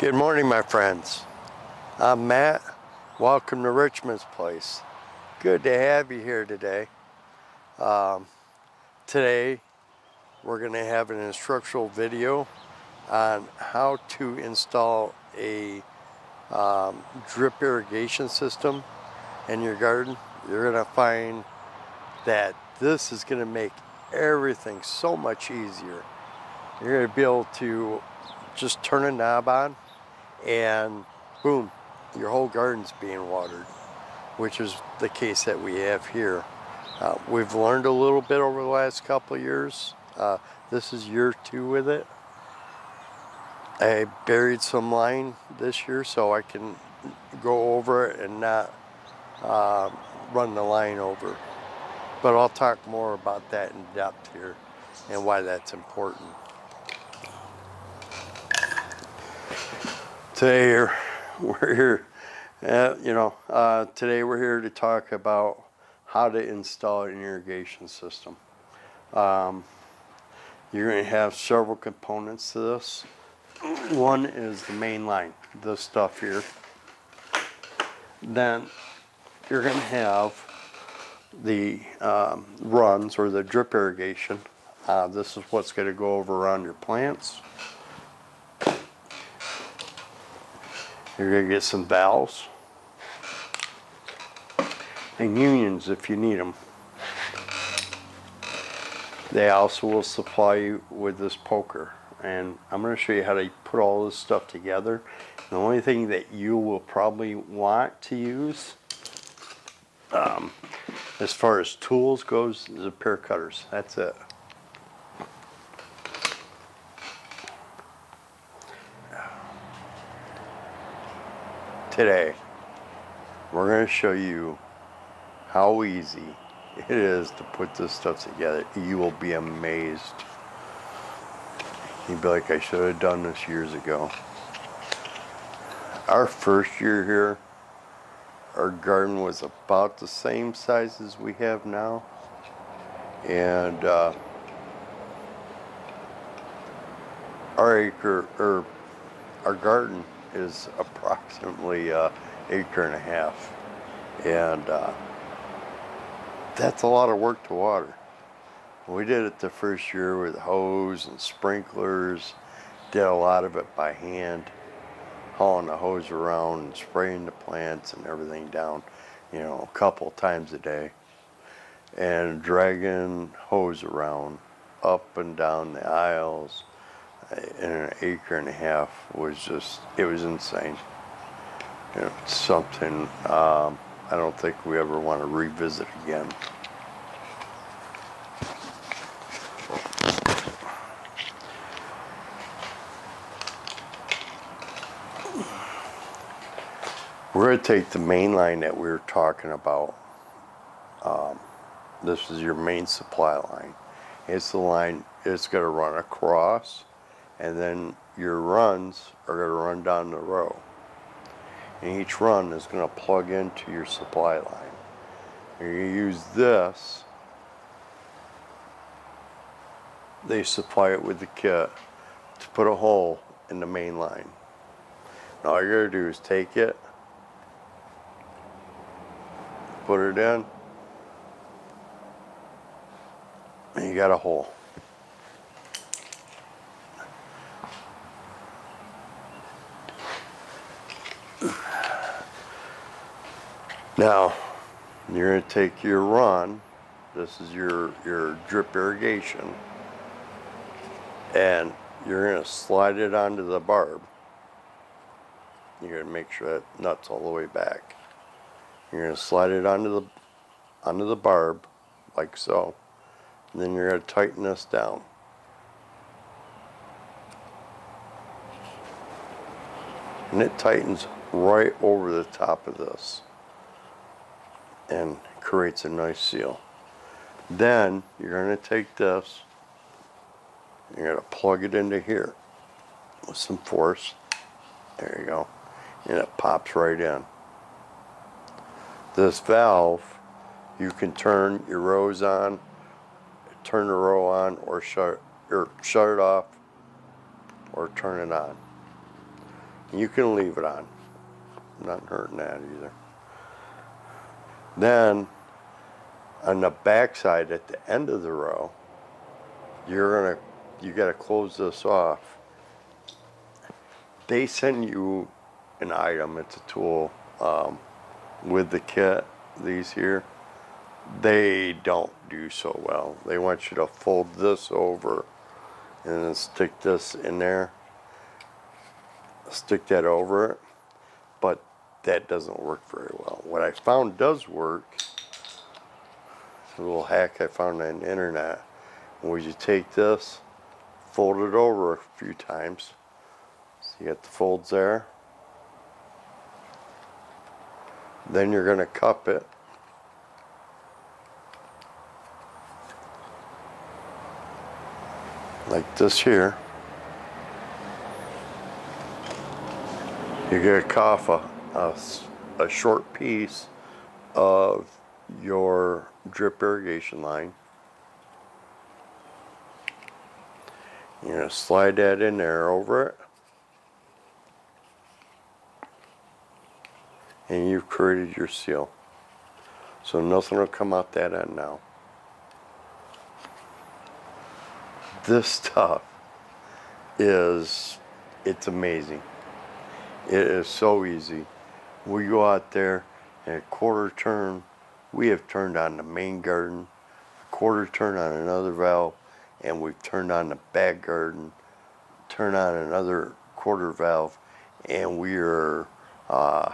Good morning, my friends. I'm Matt. Welcome to Richmond's Place. Good to have you here today. Um, today, we're going to have an instructional video on how to install a um, drip irrigation system in your garden. You're going to find that this is going to make everything so much easier. You're going to be able to just turn a knob on and boom, your whole garden's being watered, which is the case that we have here. Uh, we've learned a little bit over the last couple years. Uh, this is year two with it. I buried some line this year so I can go over it and not uh, run the line over. But I'll talk more about that in depth here and why that's important. Today we're here, uh, you know, uh, today we're here to talk about how to install an irrigation system. Um, you're going to have several components to this. One is the main line, this stuff here. Then you're going to have the um, runs or the drip irrigation. Uh, this is what's going to go over around your plants. You're going to get some valves and unions if you need them. They also will supply you with this poker and I'm going to show you how to put all this stuff together. The only thing that you will probably want to use um, as far as tools goes is a pair of cutters. That's it. Today, we're going to show you how easy it is to put this stuff together. You will be amazed. You'd be like, I should have done this years ago. Our first year here, our garden was about the same size as we have now. And uh, our acre, or our garden is approximately uh, acre and a half. And uh, that's a lot of work to water. We did it the first year with hose and sprinklers, did a lot of it by hand, hauling the hose around and spraying the plants and everything down, you know, a couple times a day. And dragging hose around up and down the aisles in an acre and a half was just, it was insane. It's something um, I don't think we ever want to revisit again. We're going to take the main line that we were talking about. Um, this is your main supply line. It's the line, it's going to run across, and then your runs are going to run down the row. And each run is going to plug into your supply line. And you use this, they supply it with the kit to put a hole in the main line. Now all you're going to do is take it, put it in, and you got a hole. Now, you're going to take your run, this is your, your drip irrigation, and you're going to slide it onto the barb. You're going to make sure that nut's all the way back. You're going to slide it onto the onto the barb like so. And then you're going to tighten this down. And it tightens right over the top of this and creates a nice seal. Then you're going to take this, you're going to plug it into here with some force. There you go. And it pops right in. This valve, you can turn your rows on, turn the row on, or shut, or shut it off, or turn it on. You can leave it on. Not hurting that either. Then on the back side at the end of the row, you're gonna you gotta close this off. They send you an item, it's a tool um, with the kit, these here. They don't do so well. They want you to fold this over and then stick this in there. Stick that over it, but that doesn't work very well. What I found does work, it's a little hack I found on the internet, where you take this, fold it over a few times. So you got the folds there. Then you're gonna cup it. Like this here. Gonna cuff a, a, a short piece of your drip irrigation line. You're gonna slide that in there over it. And you've created your seal. So nothing will come out that end now. This stuff is, it's amazing. It is so easy. We go out there and a quarter turn, we have turned on the main garden, a quarter turn on another valve, and we've turned on the back garden, turn on another quarter valve, and we are uh,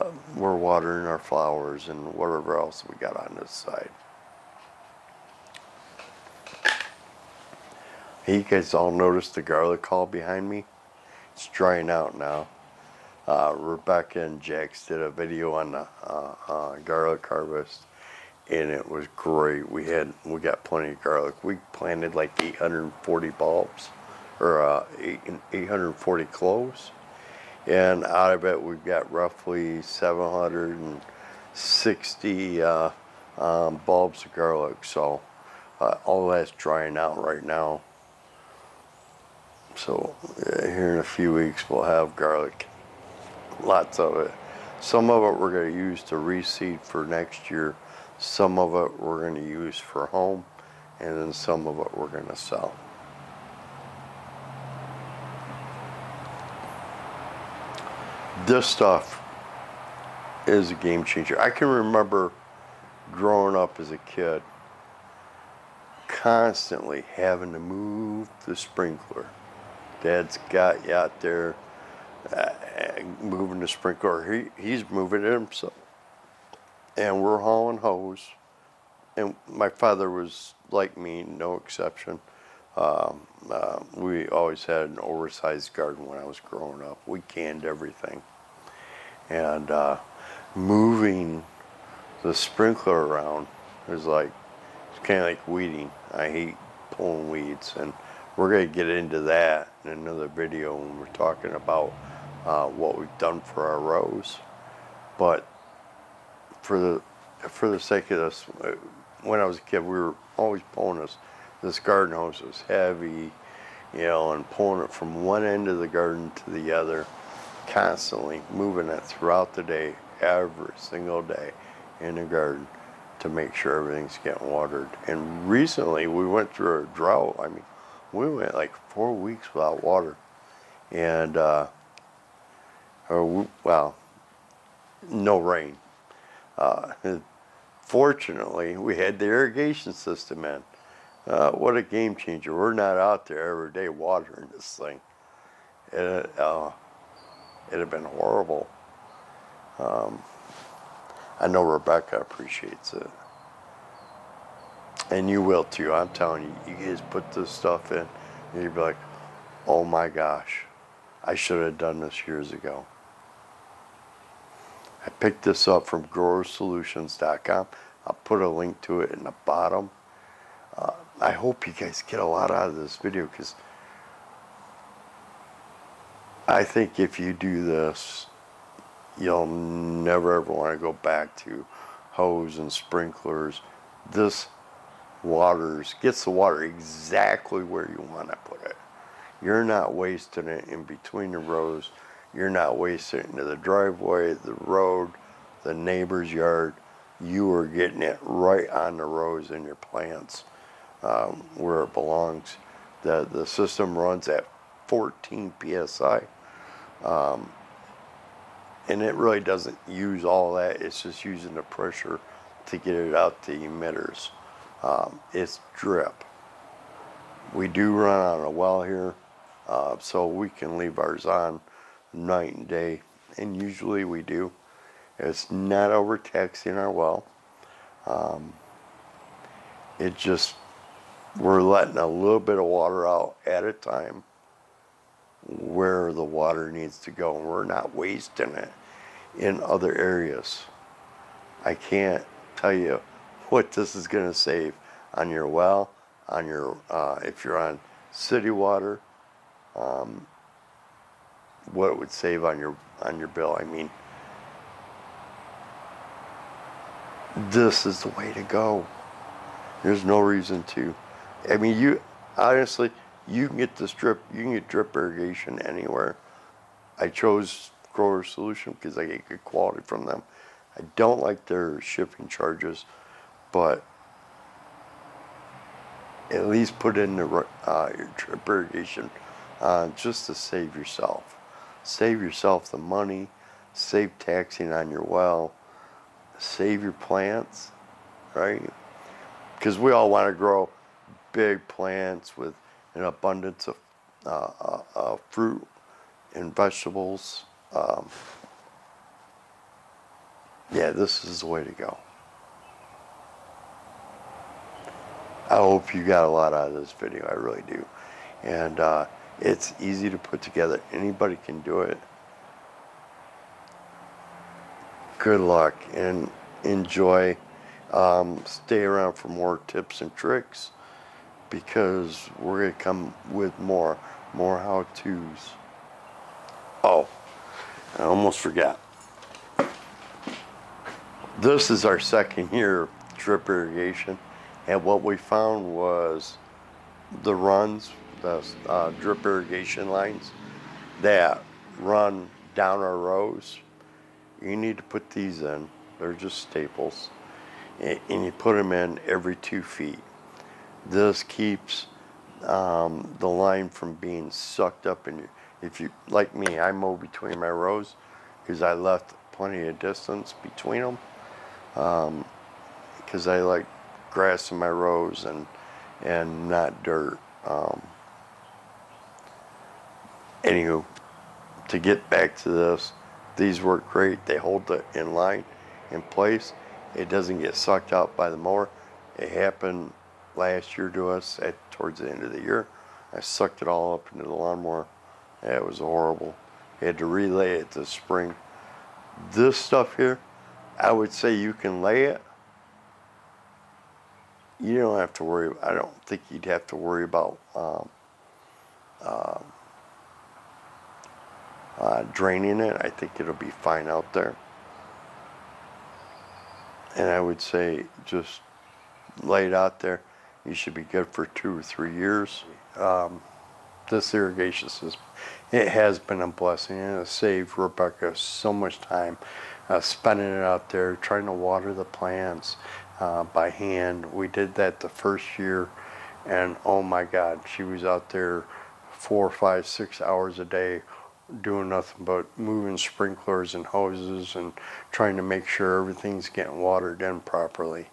uh, we're watering our flowers and whatever else we got on this side. Hey, you guys all noticed the garlic haul behind me? It's drying out now. Uh, Rebecca and Jax did a video on the uh, uh, garlic harvest and it was great. We had we got plenty of garlic. We planted like 840 bulbs or uh, 840 cloves and out of it we've got roughly 760 uh, um, bulbs of garlic. So uh, all that's drying out right now. So here in a few weeks we'll have garlic, lots of it. Some of it we're going to use to reseed for next year. Some of it we're going to use for home, and then some of it we're going to sell. This stuff is a game changer. I can remember growing up as a kid constantly having to move the sprinkler. Dad's got you out there moving the sprinkler. He, he's moving it himself. And we're hauling hose. And my father was like me, no exception. Um, uh, we always had an oversized garden when I was growing up. We canned everything. And uh, moving the sprinkler around is like, it's kind of like weeding. I hate pulling weeds. And we're going to get into that in another video when we're talking about uh, what we've done for our rows. But for the for the sake of this, uh, when I was a kid, we were always pulling this. This garden hose was heavy, you know, and pulling it from one end of the garden to the other, constantly moving it throughout the day, every single day in the garden to make sure everything's getting watered. And recently, we went through a drought. I mean, we went like four weeks without water, and uh, or well, no rain. Uh, fortunately, we had the irrigation system in. Uh, what a game changer! We're not out there every day watering this thing. It uh, it'd have been horrible. Um, I know Rebecca appreciates it. And you will too. I'm telling you, you guys put this stuff in, and you'd be like, oh my gosh, I should have done this years ago. I picked this up from growersolutions.com. I'll put a link to it in the bottom. Uh, I hope you guys get a lot out of this video because I think if you do this, you'll never ever want to go back to hose and sprinklers. This waters, gets the water exactly where you want to put it. you're not wasting it in between the rows. You're not wasting it into the driveway, the road, the neighbor's yard. You are getting it right on the rows in your plants um, where it belongs. The, the system runs at 14 psi. Um, and it really doesn't use all that. It's just using the pressure to get it out the emitters. Um, it's drip. We do run on a well here, uh, so we can leave ours on night and day, and usually we do. It's not overtaxing our well. Um, it just, we're letting a little bit of water out at a time where the water needs to go, and we're not wasting it in other areas. I can't tell you what this is going to save on your well, on your uh, if you're on city water, um, what it would save on your on your bill. I mean, this is the way to go. There's no reason to. I mean, you honestly, you can get this drip, you can get drip irrigation anywhere. I chose Grower Solution because I get good quality from them. I don't like their shipping charges, but at least put in the uh, your drip irrigation uh, just to save yourself. Save yourself the money, save taxing on your well, save your plants, right? Because we all want to grow big plants with an abundance of uh, uh, uh, fruit and vegetables. Um, yeah, this is the way to go. I hope you got a lot out of this video. I really do. And uh, it's easy to put together. Anybody can do it. Good luck and enjoy. Um, stay around for more tips and tricks because we're going to come with more, more how-tos. Oh, I almost forgot. This is our second year drip irrigation. And what we found was the runs, the uh, drip irrigation lines that run down our rows. You need to put these in. They're just staples. And you put them in every two feet. This keeps um, the line from being sucked up you. If you, like me, I mow between my rows because I left plenty of distance between them because um, I like grass in my rows and and not dirt. Um, anywho, to get back to this, these work great. They hold the in line, in place. It doesn't get sucked out by the mower. It happened last year to us at towards the end of the year. I sucked it all up into the lawnmower. It was horrible. I had to relay it this spring. This stuff here, I would say you can lay it. You don't have to worry. I don't think you'd have to worry about um, uh, uh, draining it. I think it'll be fine out there. And I would say just lay it out there. You should be good for two or three years. Um, this irrigation system, it has been a blessing It has saved Rebecca so much time uh, spending it out there, trying to water the plants uh, by hand. We did that the first year and oh my God, she was out there four, five, six hours a day doing nothing but moving sprinklers and hoses and trying to make sure everything's getting watered in properly.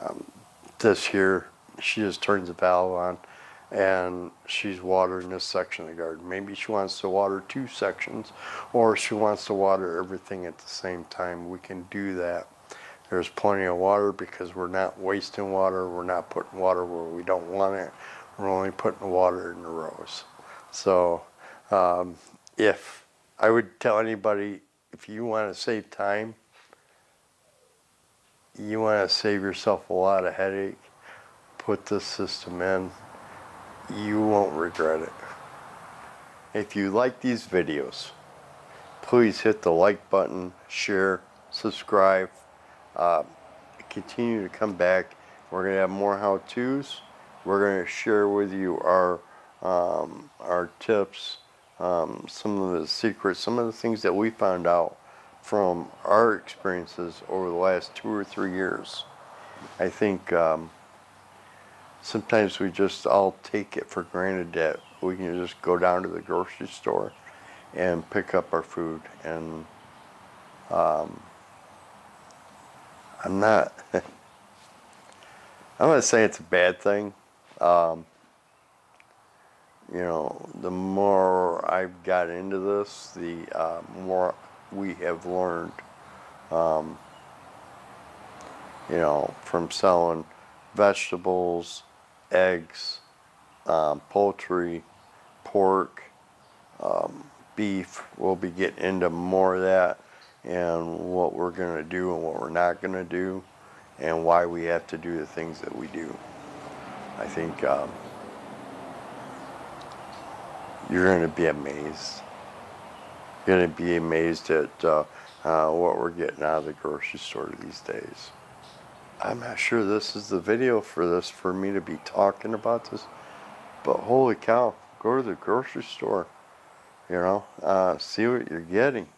Um, this year, she just turns the valve on and she's watering this section of the garden. Maybe she wants to water two sections or she wants to water everything at the same time. We can do that. There's plenty of water because we're not wasting water. We're not putting water where we don't want it. We're only putting water in the rows. So um, if I would tell anybody, if you want to save time, you want to save yourself a lot of headache, put this system in you won't regret it. If you like these videos, please hit the like button, share, subscribe, uh, continue to come back. We're going to have more how-tos. We're going to share with you our um, our tips, um, some of the secrets, some of the things that we found out from our experiences over the last two or three years. I think um, sometimes we just all take it for granted that we can just go down to the grocery store and pick up our food. And um, I'm not, I'm going to say it's a bad thing. Um, you know, the more I've got into this, the uh, more we have learned. Um, you know, from selling vegetables, eggs, um, poultry, pork, um, beef. We'll be getting into more of that and what we're going to do and what we're not going to do and why we have to do the things that we do. I think um, you're going to be amazed. You're going to be amazed at uh, uh, what we're getting out of the grocery store these days. I'm not sure this is the video for this for me to be talking about this, but holy cow, go to the grocery store, you know, uh, see what you're getting.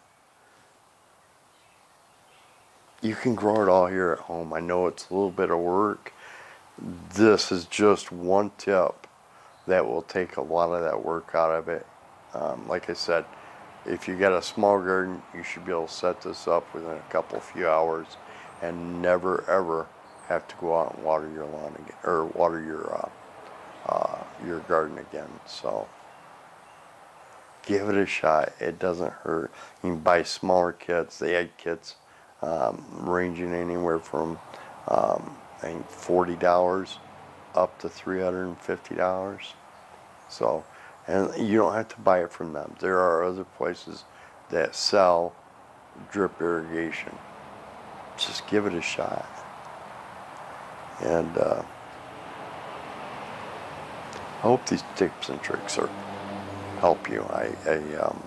You can grow it all here at home. I know it's a little bit of work. This is just one tip that will take a lot of that work out of it. Um, like I said, if you got a small garden, you should be able to set this up within a couple few hours and never ever have to go out and water your lawn again or water your uh, uh, your garden again. So give it a shot. It doesn't hurt. You can buy smaller kits. They had kits um, ranging anywhere from um, I think forty dollars up to three hundred and fifty dollars. So and you don't have to buy it from them. There are other places that sell drip irrigation. Just give it a shot. And uh, I hope these tips and tricks are help you. I, I um,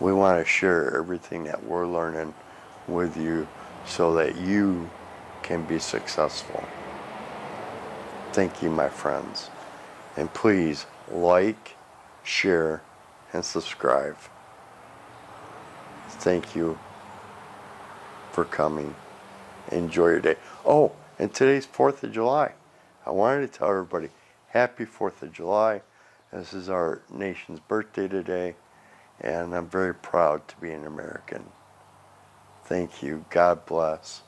we want to share everything that we're learning with you so that you can be successful. Thank you, my friends. And please like, share, and subscribe. Thank you for coming. Enjoy your day. Oh, and today's 4th of July. I wanted to tell everybody happy 4th of July. This is our nation's birthday today, and I'm very proud to be an American. Thank you. God bless.